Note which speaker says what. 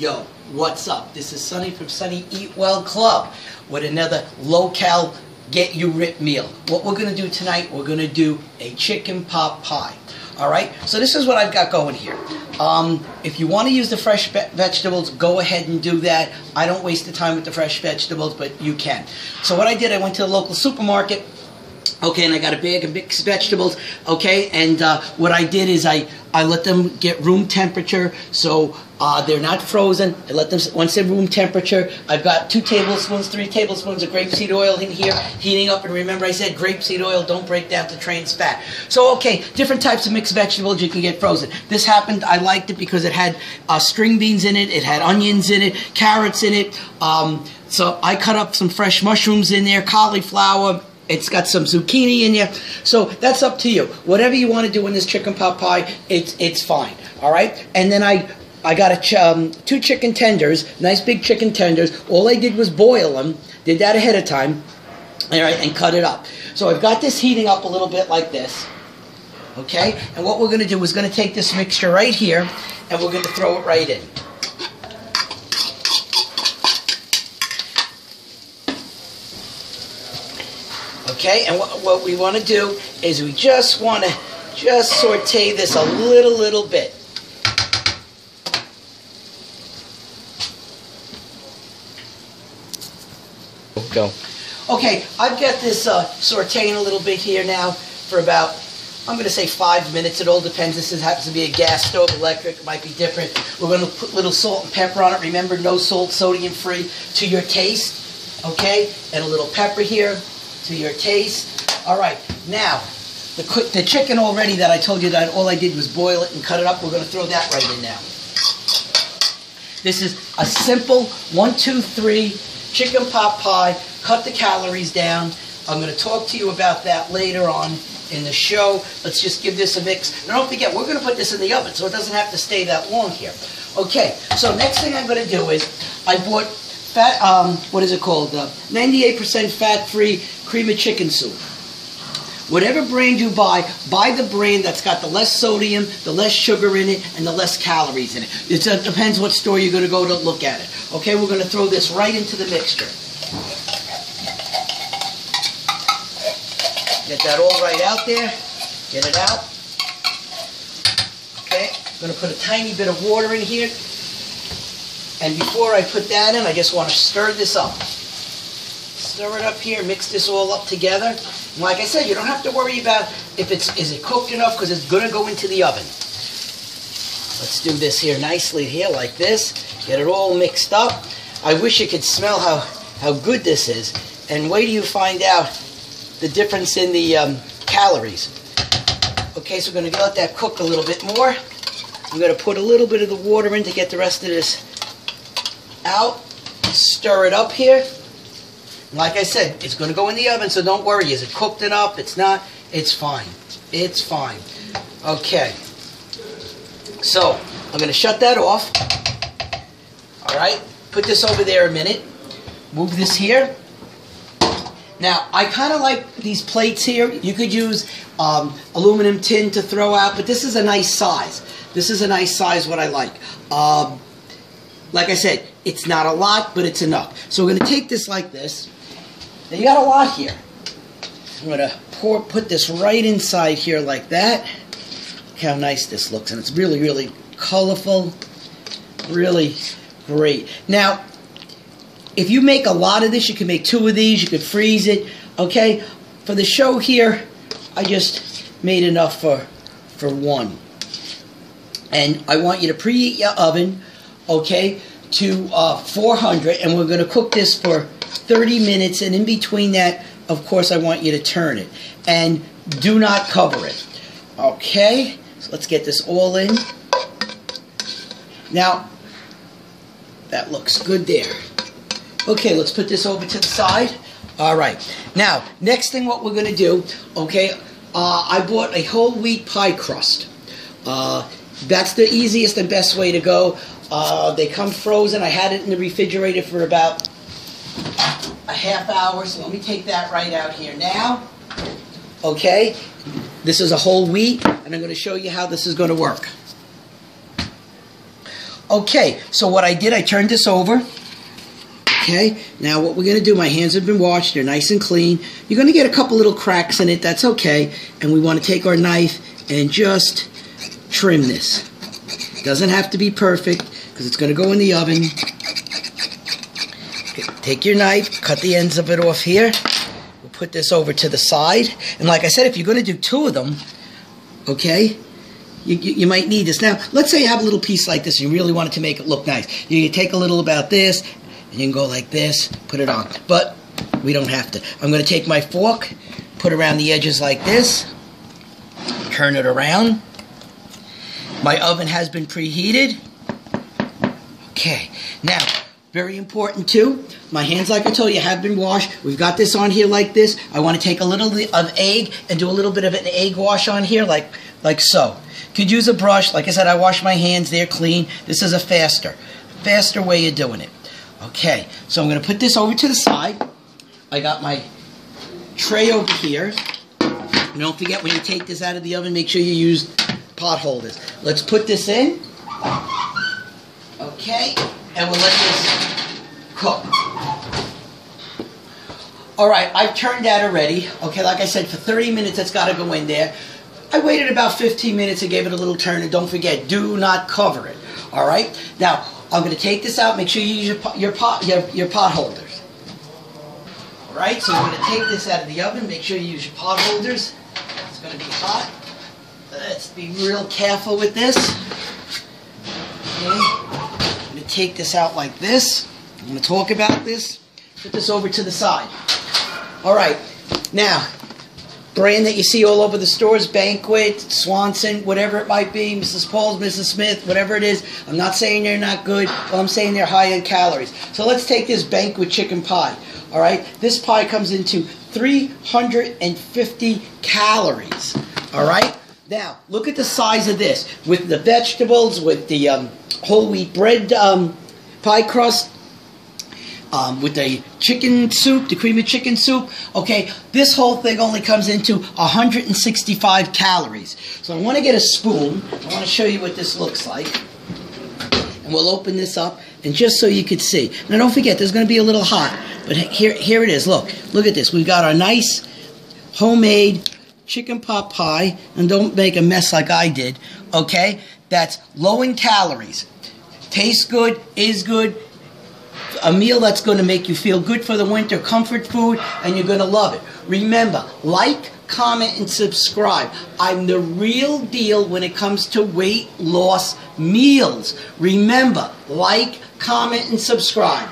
Speaker 1: Yo, what's up? This is Sonny from Sonny Eat Well Club with another low-cal get you ripped meal. What we're gonna do tonight, we're gonna do a chicken pot pie. All right, so this is what I've got going here. Um, if you want to use the fresh vegetables, go ahead and do that. I don't waste the time with the fresh vegetables, but you can. So what I did, I went to the local supermarket. Okay, and I got a bag of mixed vegetables. Okay, and uh, what I did is I I let them get room temperature, so uh, they're not frozen. I let them once they're room temperature. I've got two tablespoons, three tablespoons of grapeseed oil in here, heating up. And remember, I said grapeseed oil don't break down the trans fat. So okay, different types of mixed vegetables you can get frozen. This happened. I liked it because it had uh, string beans in it, it had onions in it, carrots in it. Um, so I cut up some fresh mushrooms in there, cauliflower it's got some zucchini in there. So that's up to you. Whatever you want to do in this chicken pot pie, it's it's fine. All right. And then I I got a ch- um, two chicken tenders, nice big chicken tenders. All I did was boil them. Did that ahead of time. All right, and cut it up. So I've got this heating up a little bit like this. Okay, and what we're going to do is going to take this mixture right here, and we're going to throw it right in. Okay, and what, what we want to do is we just want to just saute this a little, little bit. Go. Okay, I've got this uh, sauteing a little bit here now for about, I'm going to say five minutes. It all depends. This is, happens to be a gas stove, electric. It might be different. We're going to put a little salt and pepper on it. Remember, no salt, sodium free to your taste. Okay, and a little pepper here to your taste. All right, now the, the chicken already that I told you that all I did was boil it and cut it up. We're going to throw that right in now. This is a simple one, two, three chicken pot pie. Cut the calories down. I'm going to talk to you about that later on in the show. Let's just give this a mix. Now don't forget, we're going to put this in the oven so it doesn't have to stay that long here. Okay, so next thing I'm going to do is I bought fat, um, what is it called? 98% uh, fat-free cream of chicken soup. Whatever brand you buy, buy the brand that's got the less sodium, the less sugar in it, and the less calories in it. It uh, depends what store you're going to go to look at it. Okay, we're going to throw this right into the mixture. Get that all right out there. Get it out. Okay, I'm going to put a tiny bit of water in here. And before I put that in, I just want to stir this up. Stir it up here, mix this all up together. And like I said, you don't have to worry about if it's is it cooked enough because it's going to go into the oven. Let's do this here nicely here like this. Get it all mixed up. I wish you could smell how, how good this is. And wait till you find out the difference in the um, calories. Okay, so we're going to let that cook a little bit more. I'm going to put a little bit of the water in to get the rest of this out, stir it up here. Like I said, it's going to go in the oven, so don't worry. Is it cooked enough? It's not. It's fine. It's fine. Okay. So, I'm going to shut that off. All right. Put this over there a minute. Move this here. Now, I kind of like these plates here. You could use um, aluminum tin to throw out, but this is a nice size. This is a nice size, what I like. Um, like I said, it's not a lot, but it's enough. So we're going to take this like this. Now you got a lot here. I'm going to pour, put this right inside here like that. Look how nice this looks. And it's really, really colorful. Really great. Now, if you make a lot of this, you can make two of these. You could freeze it. Okay? For the show here, I just made enough for, for one. And I want you to preheat your oven, okay, to uh, 400, and we're going to cook this for 30 minutes. And in between that, of course, I want you to turn it. And do not cover it. Okay, so let's get this all in. Now, that looks good there. Okay, let's put this over to the side. All right. Now, next thing what we're going to do, okay, uh, I bought a whole wheat pie crust. Uh, that's the easiest and best way to go. Uh, they come frozen. I had it in the refrigerator for about a half hour, so let me take that right out here now. Okay, this is a whole wheat, and I'm going to show you how this is going to work. Okay, so what I did, I turned this over. Okay, now what we're going to do, my hands have been washed, they're nice and clean. You're going to get a couple little cracks in it, that's okay. And we want to take our knife and just trim this. Doesn't have to be perfect because it's going to go in the oven. Take your knife, cut the ends of it off here. We'll put this over to the side. And like I said, if you're going to do two of them, okay, you, you, you, might need this. Now, let's say you have a little piece like this and you really wanted to make it look nice. You, you take a little about this and you can go like this, put it on. But we don't have to. I'm going to take my fork, put around the edges like this, turn it around. My oven has been preheated. Okay, now, very important too, my hands, like I told you, have been washed. We've got this on here like this. I want to take a little of egg and do a little bit of an egg wash on here like, like so. Could use a brush. Like I said, I wash my hands. They're clean. This is a faster, faster way of doing it. Okay, so I'm going to put this over to the side. I got my tray over here. And don't forget, when you take this out of the oven, make sure you use pot holders. Let's put this in. Okay, and we'll let this cook. All right, I've turned that already. Okay, like I said, for 30 minutes, it's got to go in there. I waited about 15 minutes and gave it a little turn, and don't forget, do not cover it. All right, now I'm going to take this out. Make sure you use your pot, your pot, your, your pot holders. All right, so I'm going to take this out of the oven. Make sure you use your pot holders. It's going to be hot. Let's be real careful with this. Okay, take this out like this. I'm going to talk about this. Put this over to the side. All right, now brand that you see all over the stores, Banquet, Swanson, whatever it might be, Mrs. Paul's, Mrs. Smith, whatever it is. I'm not saying they're not good, but I'm saying they're high in calories. So let's take this Banquet chicken pie. All right, this pie comes into 350 calories. All right, now look at the size of this with the vegetables, with the um, whole wheat bread um, pie crust um, with the chicken soup, the cream of chicken soup. Okay, this whole thing only comes into 165 calories. So I want to get a spoon. I want to show you what this looks like. And we'll open this up, and just so you could see. Now don't forget, there's going to be a little hot. But here, here it is. Look, look at this. We've got our nice homemade chicken pot pie. And don't make a mess like I did. Okay, that's low in calories. Tastes good, is good, a meal that's going to make you feel good for the winter, comfort food, and you're going to love it. Remember, like, comment, and subscribe. I'm the real deal when it comes to weight loss meals. Remember, like, comment, and subscribe.